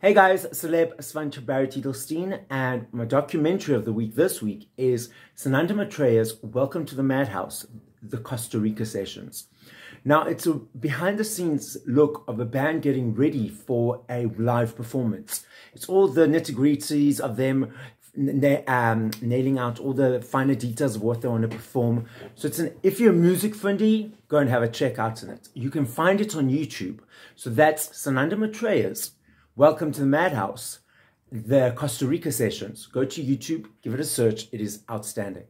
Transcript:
Hey guys, Celeb Savant Barry Titelstein, and my documentary of the week this week is Sananda Maitreya's Welcome to the Madhouse, the Costa Rica Sessions. Now, it's a behind the scenes look of a band getting ready for a live performance. It's all the nitty gritties of them um, nailing out all the finer details of what they want to perform. So it's an, if you're a music fundy, go and have a check out on it. You can find it on YouTube. So that's Sananda Maitreya's Welcome to the Madhouse, the Costa Rica sessions. Go to YouTube, give it a search. It is outstanding.